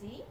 see?